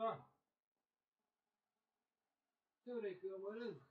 Son. Sonraki umarım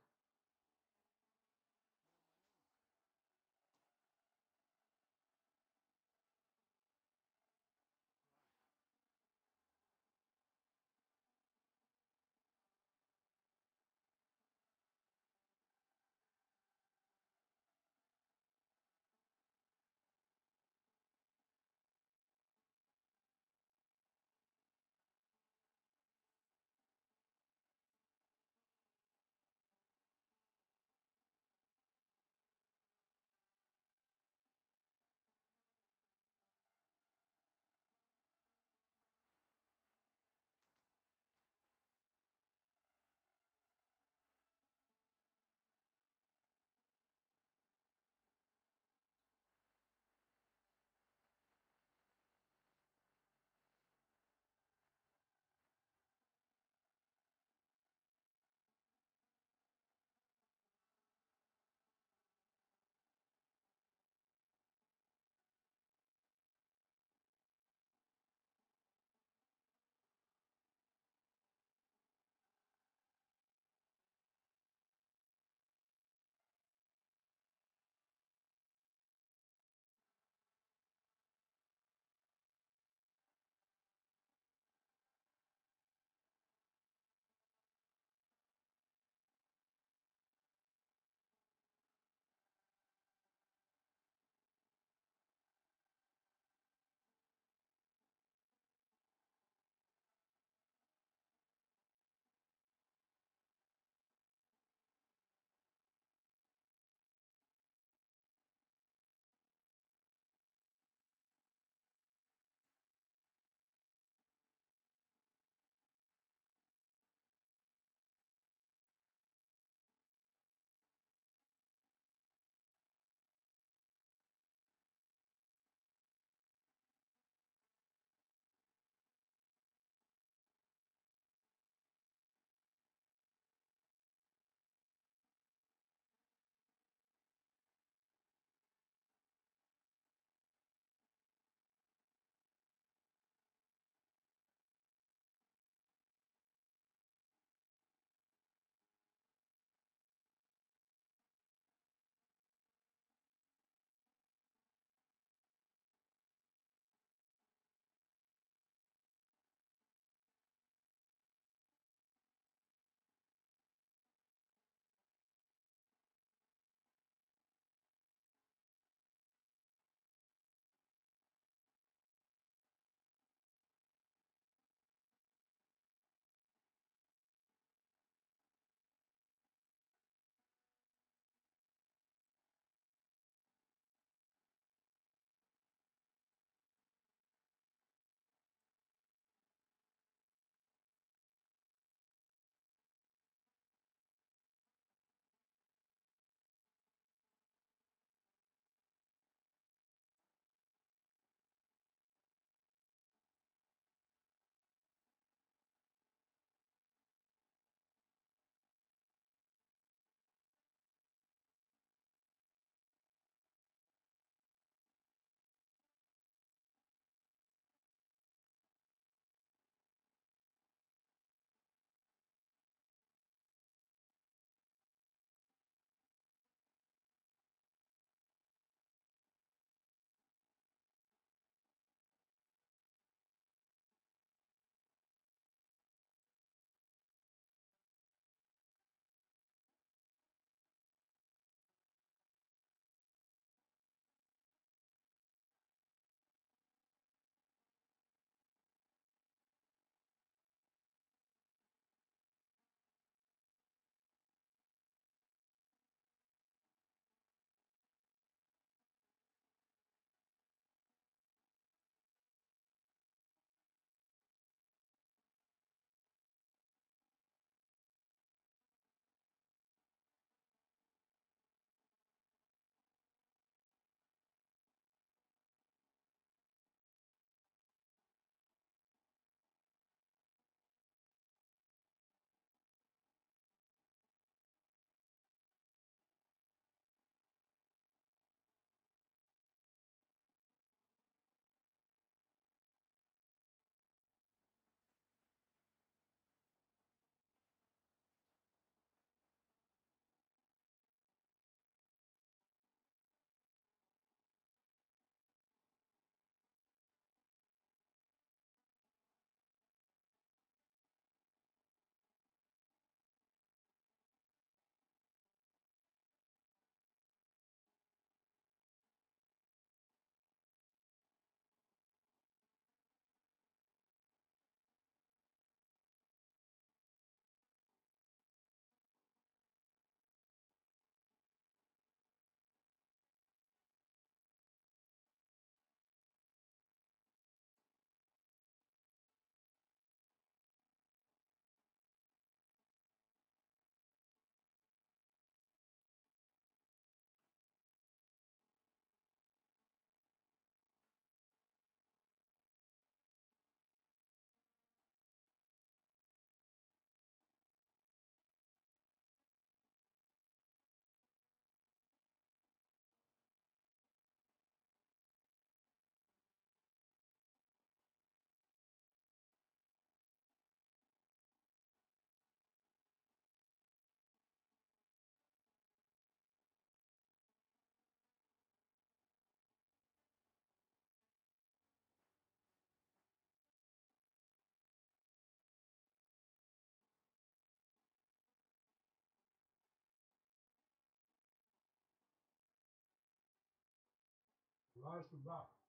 baixo do barco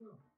bye.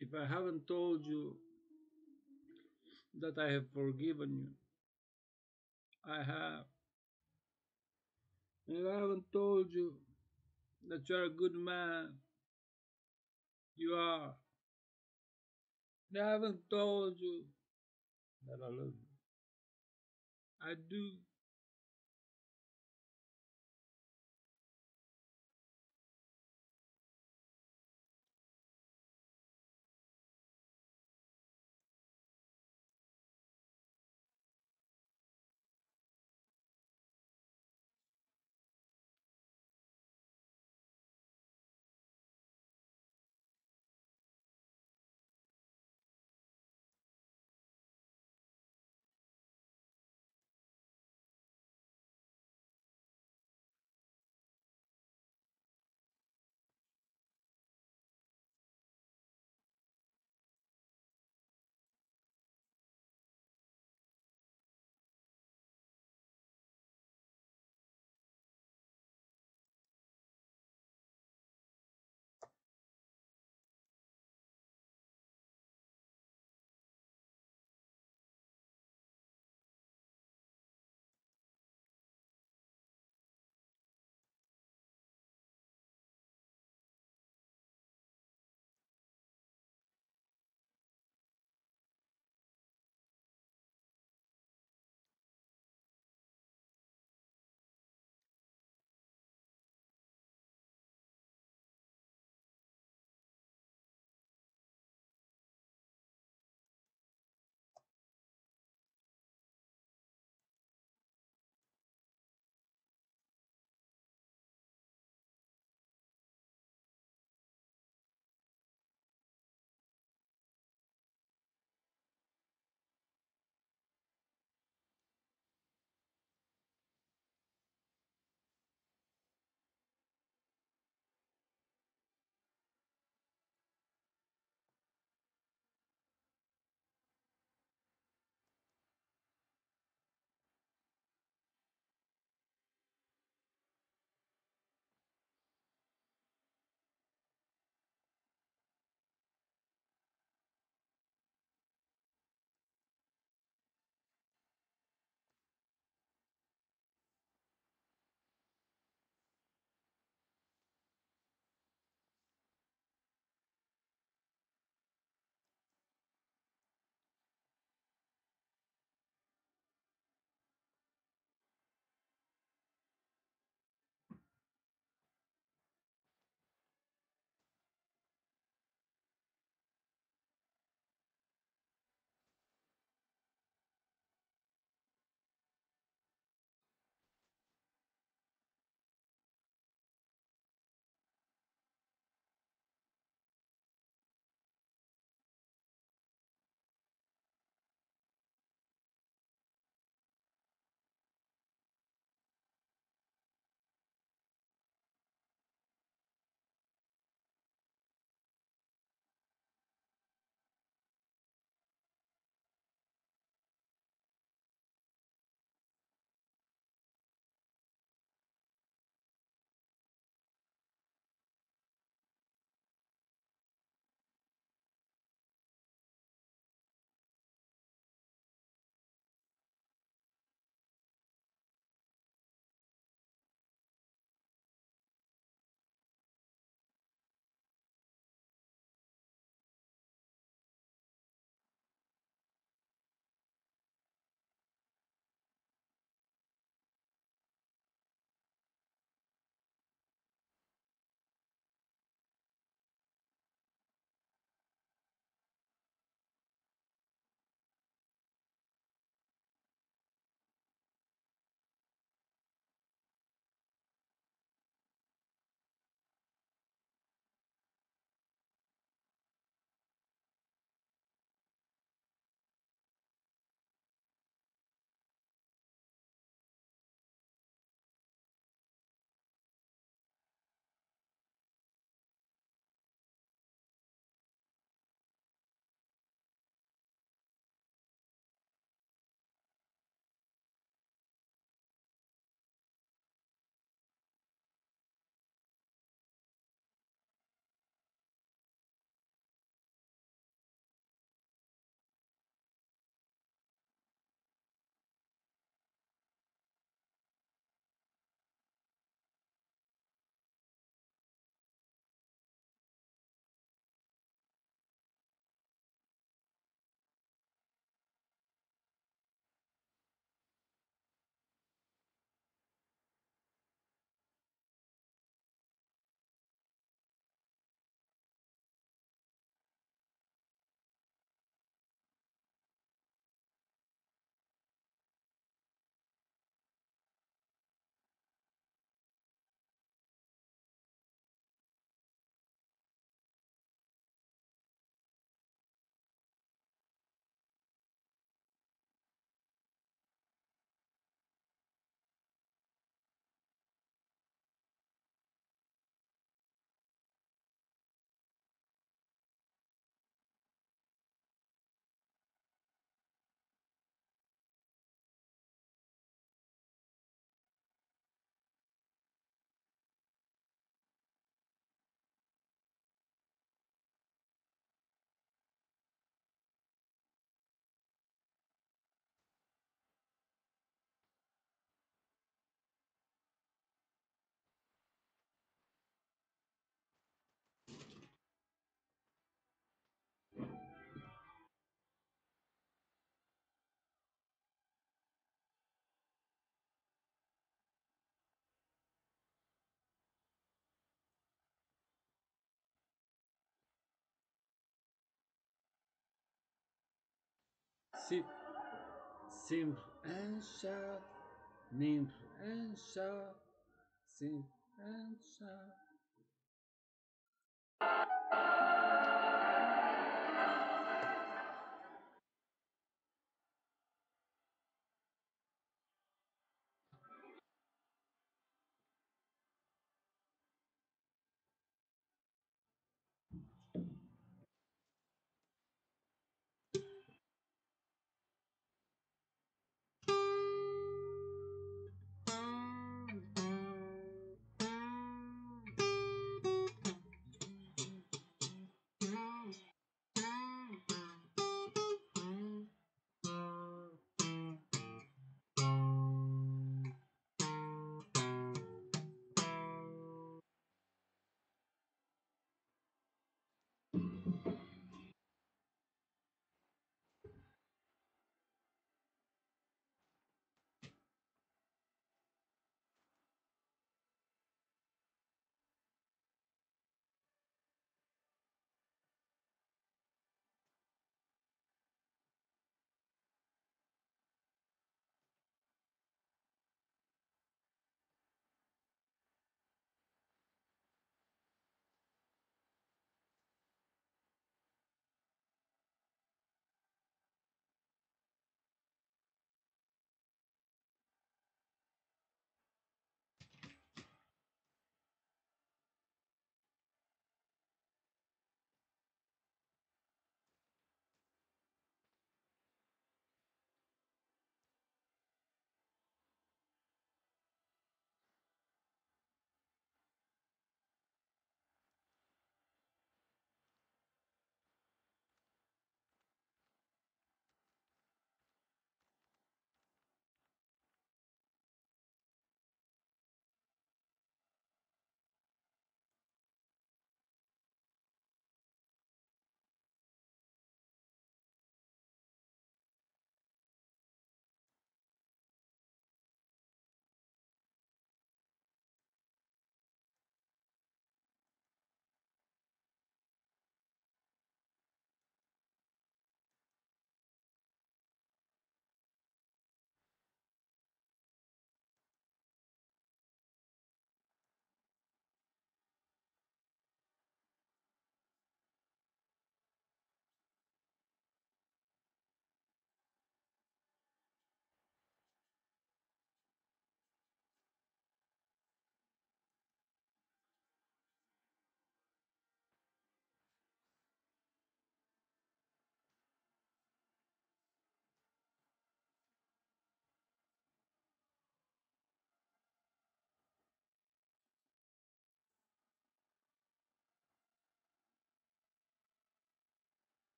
If I haven't told you that I have forgiven you, I have. If I haven't told you that you are a good man, you are. If I haven't told you that I love you, I do. Si simple and short, nymph and and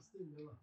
四年的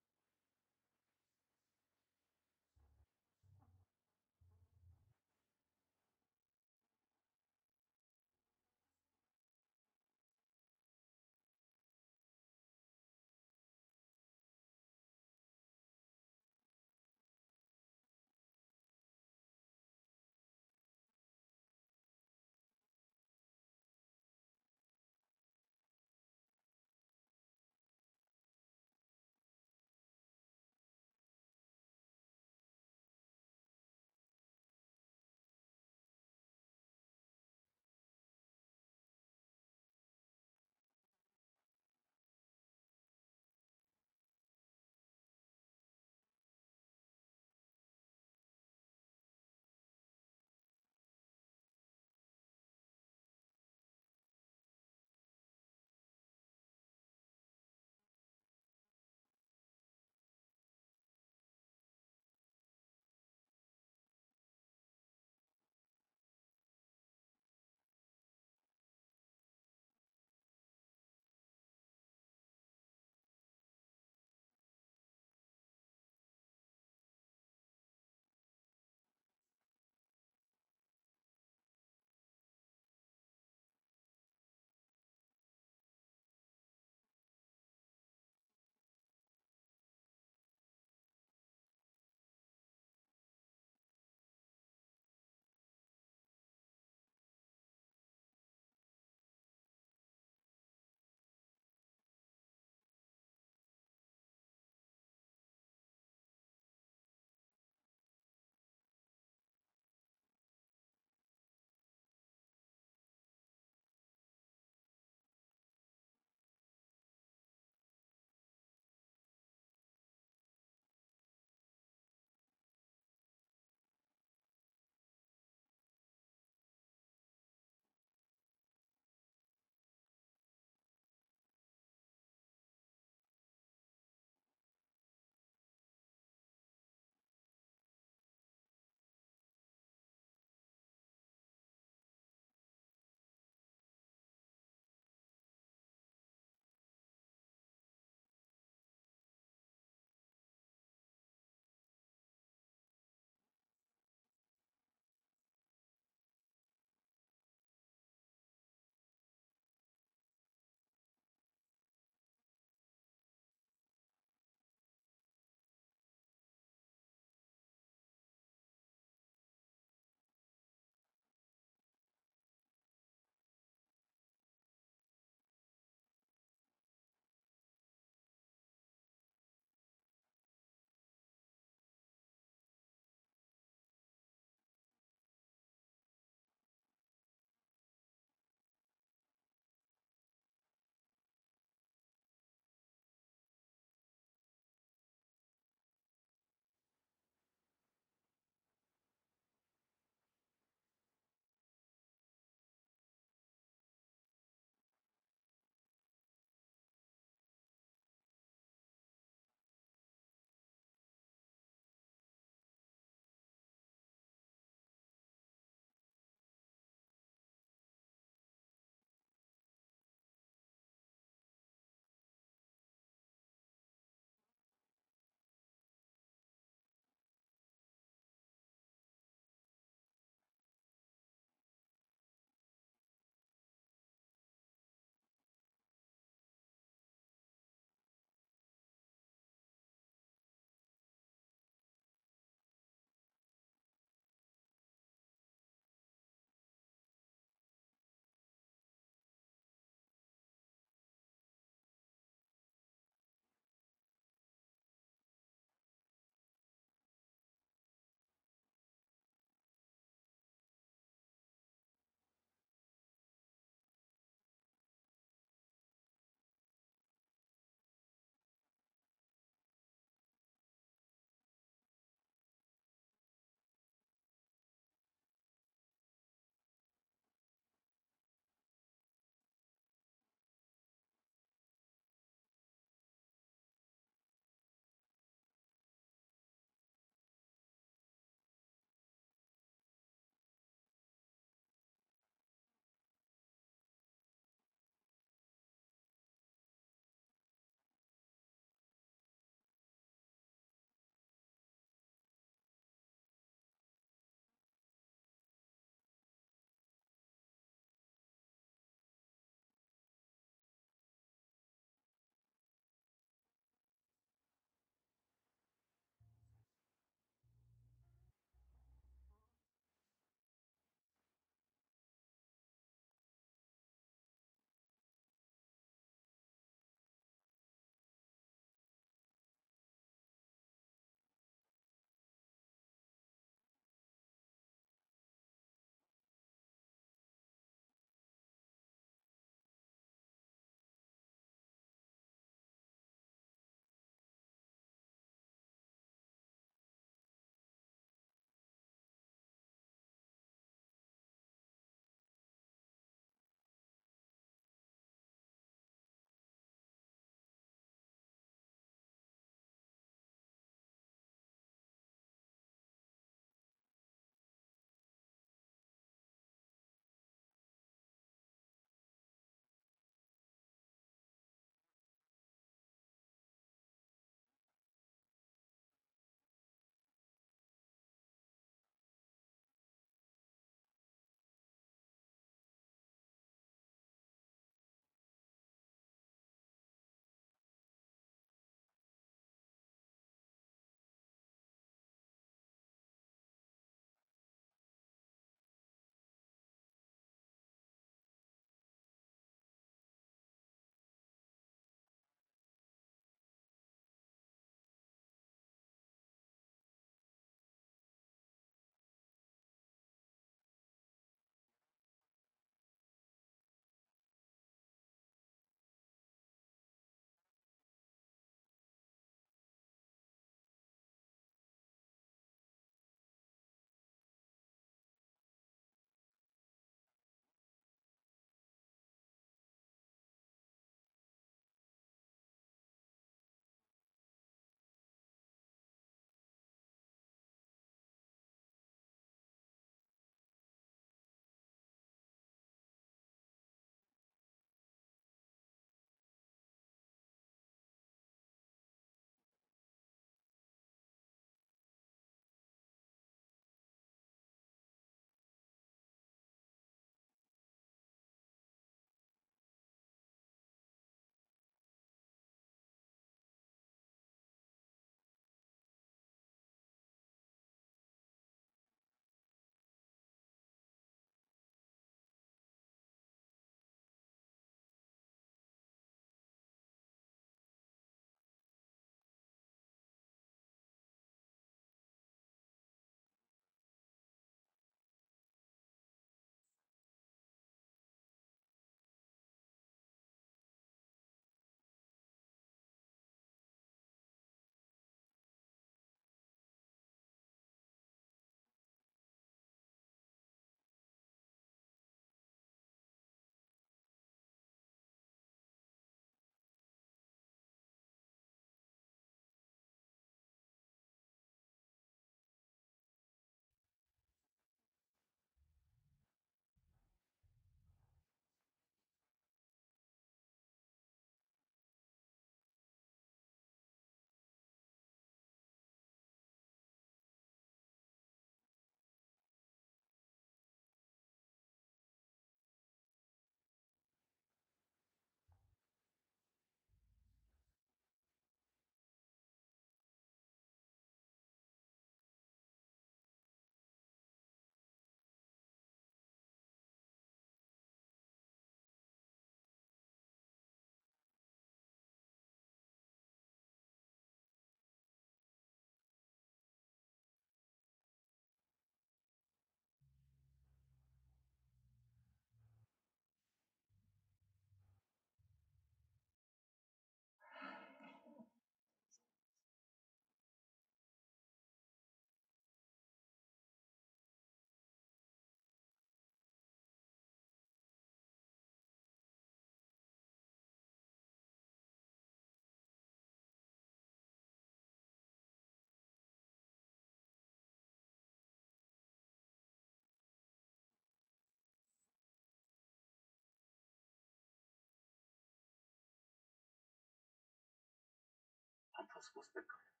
Da stângă, mă.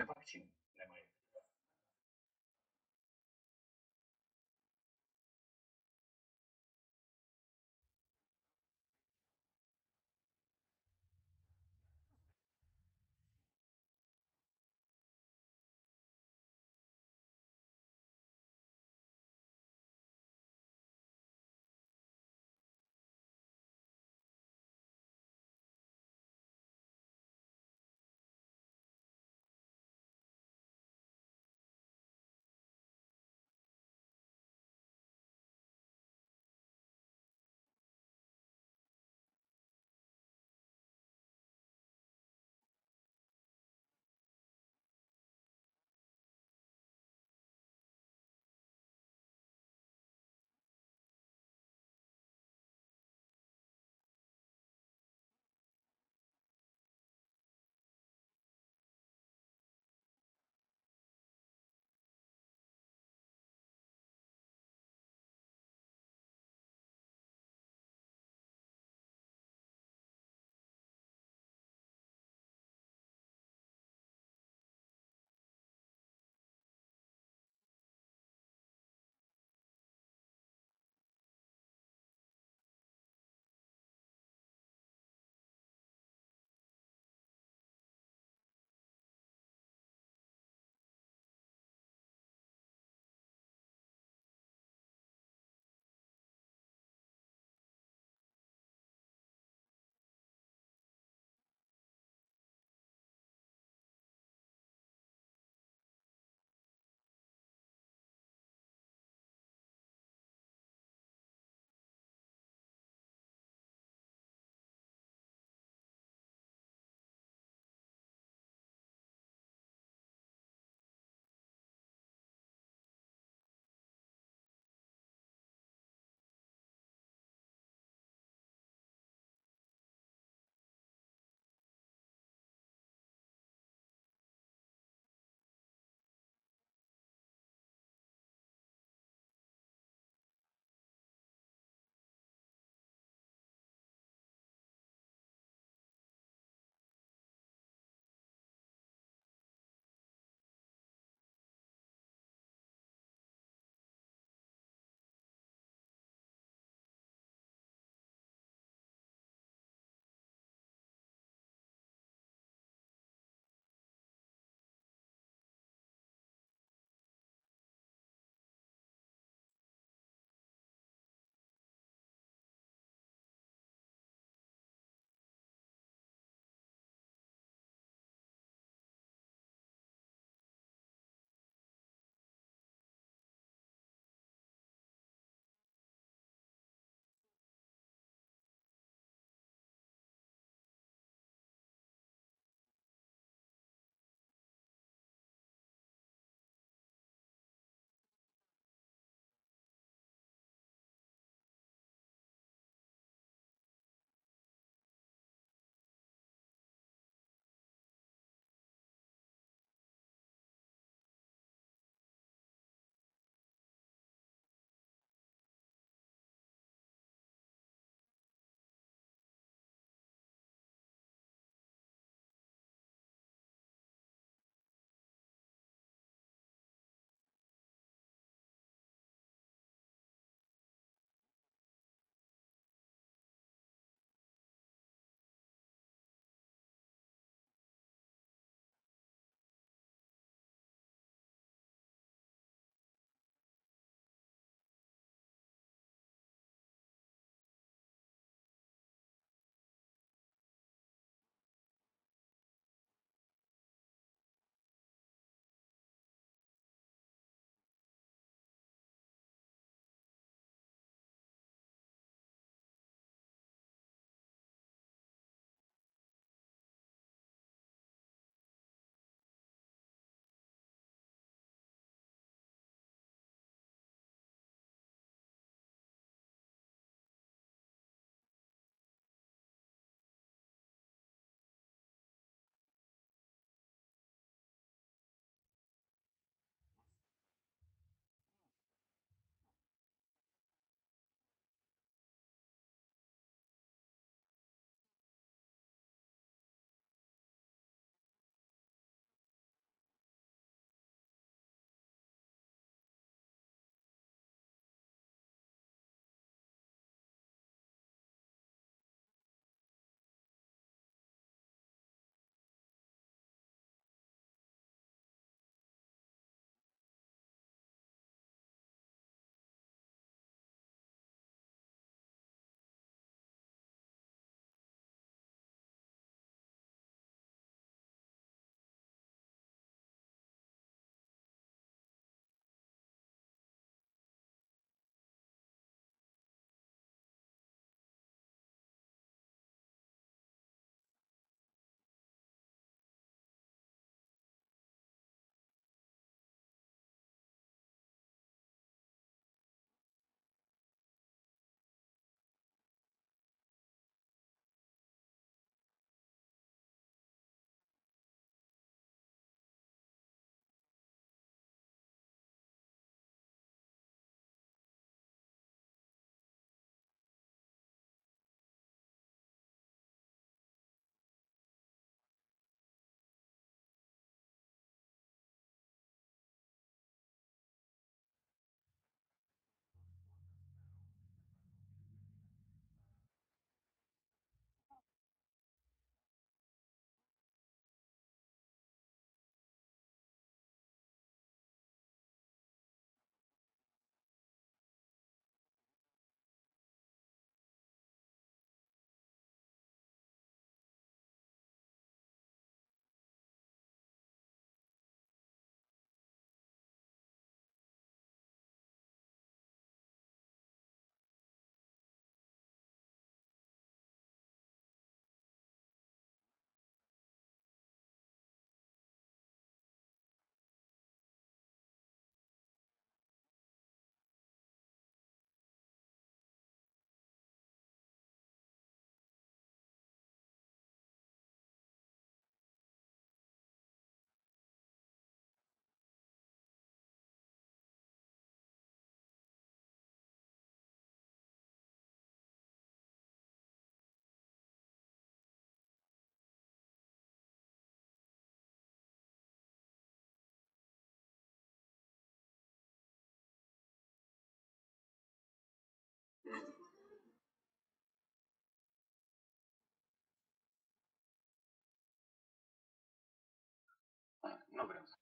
的发行。nombre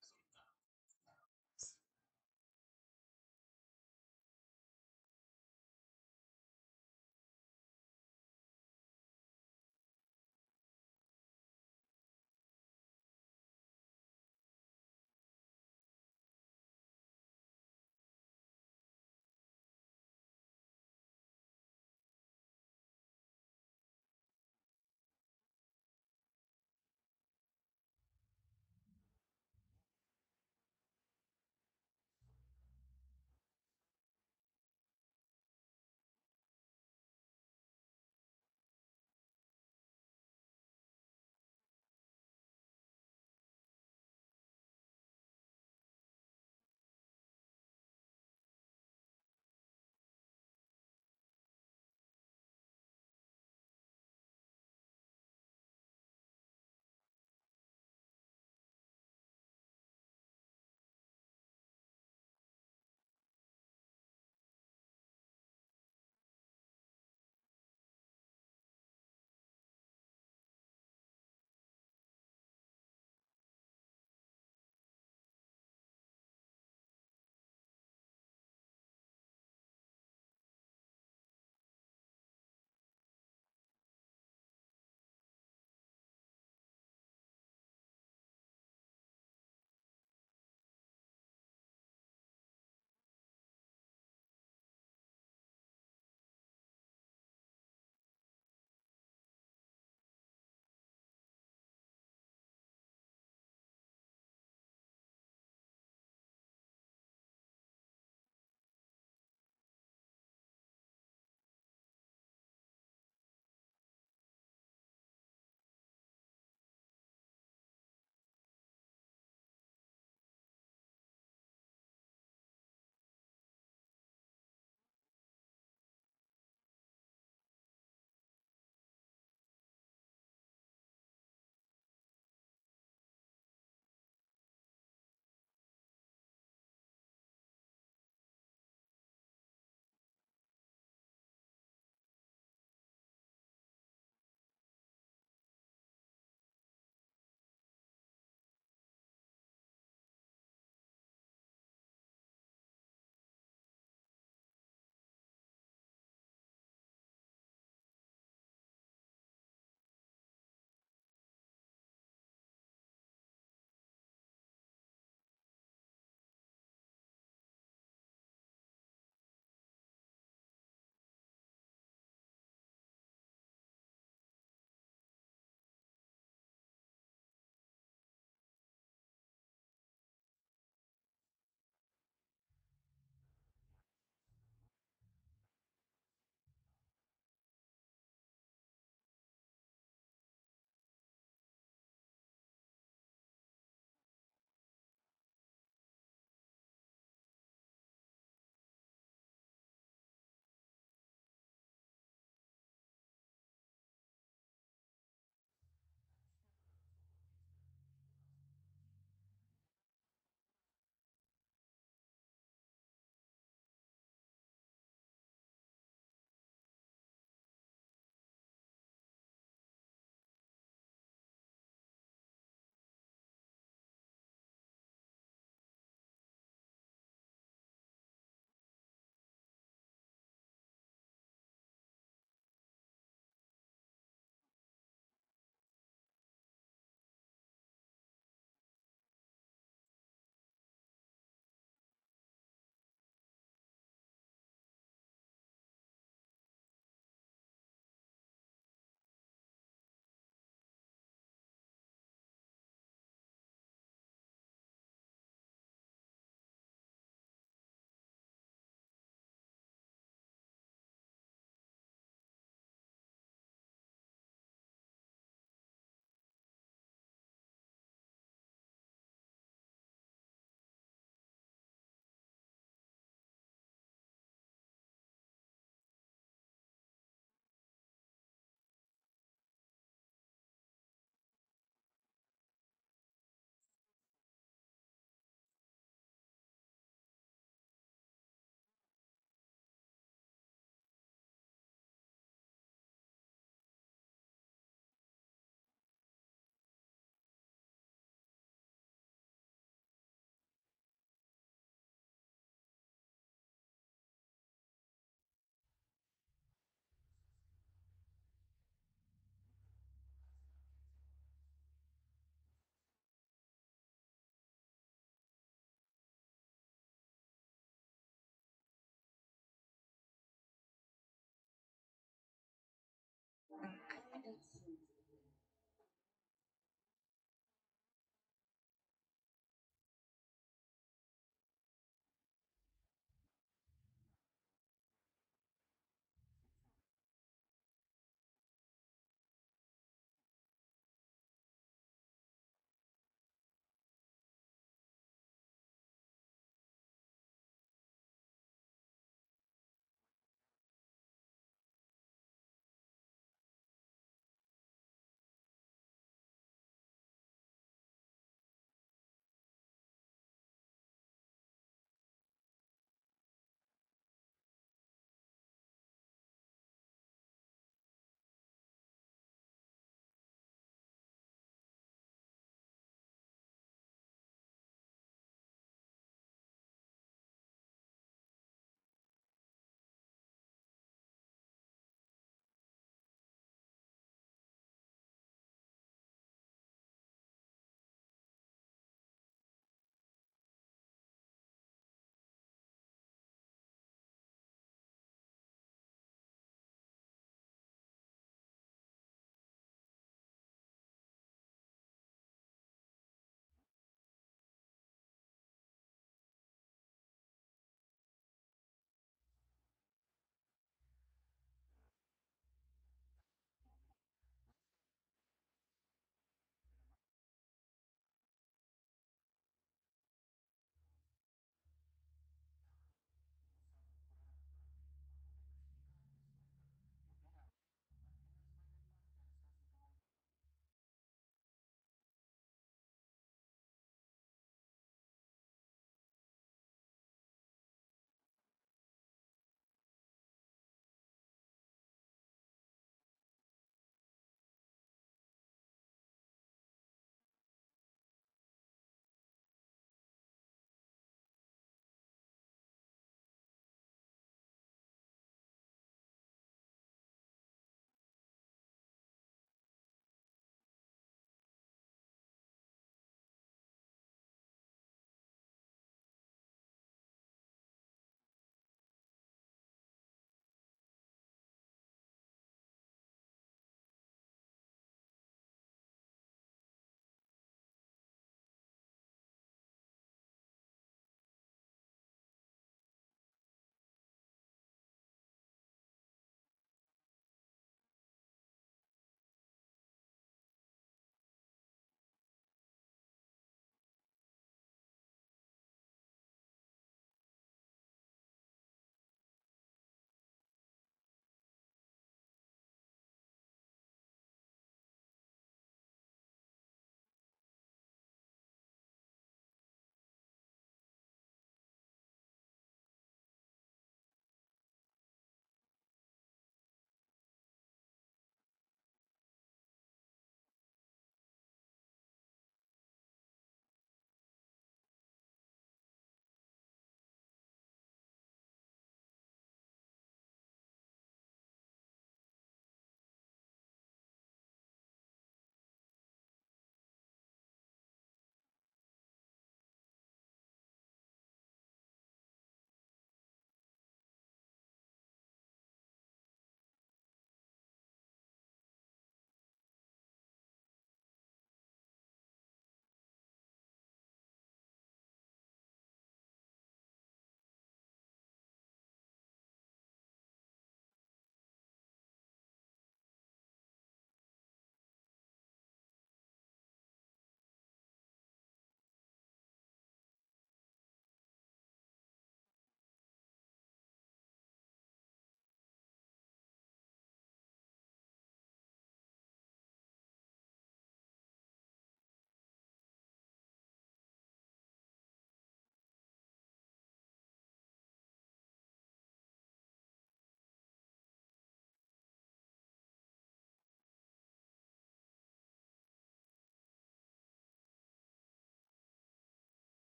That's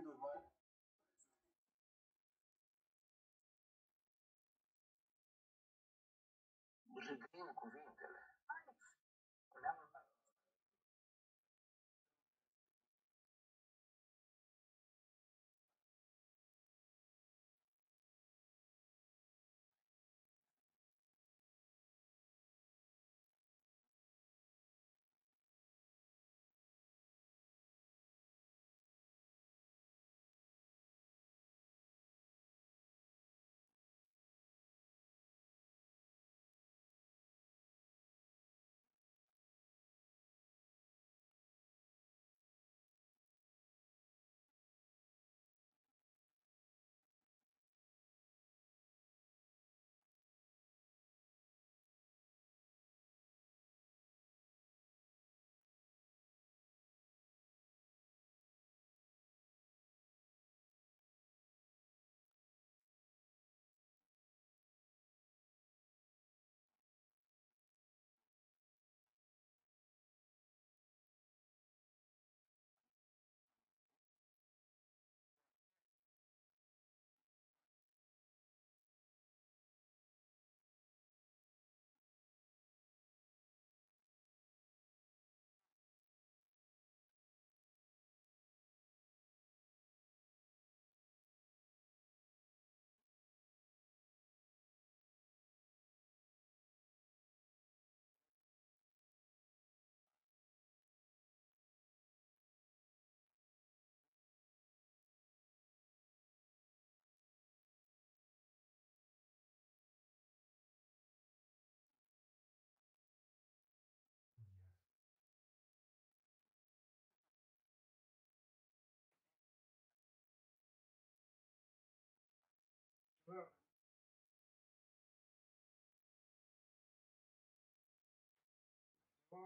День нормально. Бліденьку, Вінка.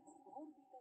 그